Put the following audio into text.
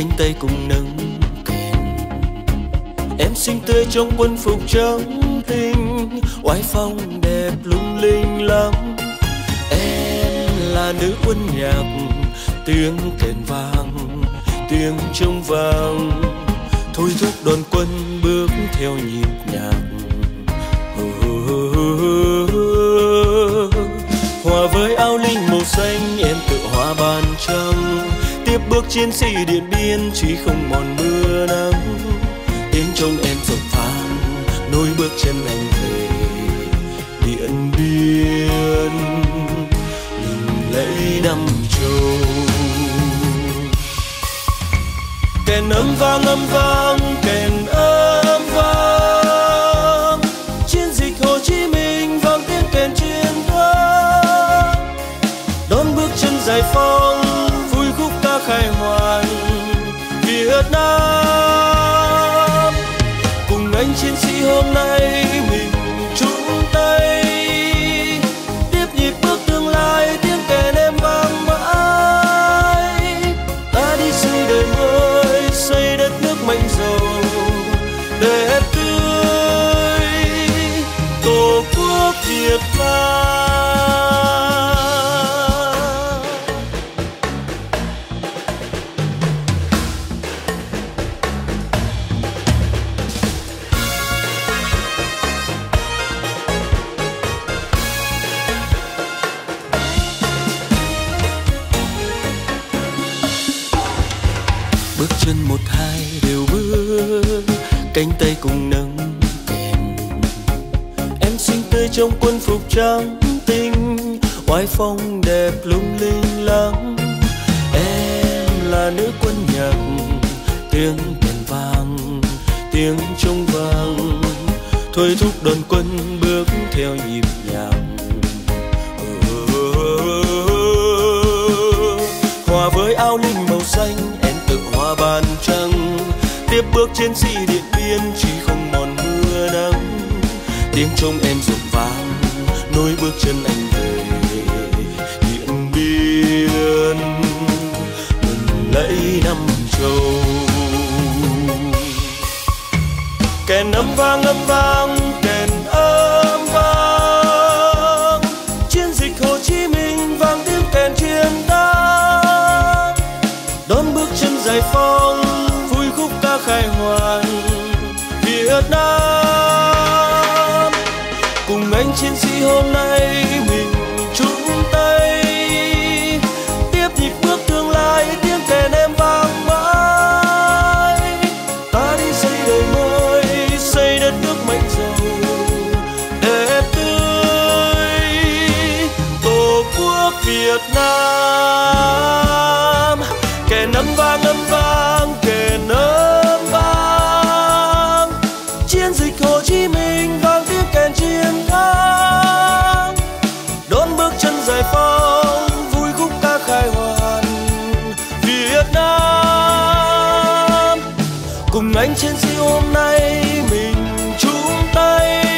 cánh tay cùng nâng kèn em xinh tươi trong quân phục trắng tinh oai phong đẹp lung linh lắm. Em là nữ quân nhạc, tiếng kèn vang, tiếng trống vang. Thôi thúc đoàn quân bước theo nhịp nhạc tiếp bước chiến sĩ điện biên, chỉ không mòn mưa nắng. Tiếng trong em rộn vang nối bước chân anh về điện biên. Lừng lẫy năm châu kèn âm vang âm vang, kèn âm vang. Chiến dịch hồ chí minh vang tiếng kèn chiến thắng. Đón bước chân giải phóng. Việt nam. Cùng anh chiến sĩ hôm nay mình chung tay. Tiếp nhịp bước tương lai, tiếng kèn em vang mãi. Ta đi xây đời mới, xây đất nước mạnh giàu để hết bước chân một, hai đều bước, cánh tay cùng nâng kèn em xinh tươi trong quân phục trắng tinh, oai phong đẹp lung linh lắm em là nữ quân nhạc, tiếng kèn vang, tiếng trống vang. Thôi thúc đoàn quân bước theo nhịp nhạc ờ, ờ, ờ, hòa với áo linh màu xanh bước trên sĩ điện biên, chỉ không mòn mưa nắng tiếng trông em rộn vang, nối bước chân anh về điện biên. Lừng lẫy năm châu. Kèn âm vang âm vang kèn chiến sĩ hôm nay mình chung tay. Tiếp nhịp bước tương lai, tiếng kèn em vang mãi. Ta đi xây đời mới, xây đất nước mạnh giàu đẹp tươi. Tổ quốc việt nam. Anh trên sĩ hôm nay mình chung tay.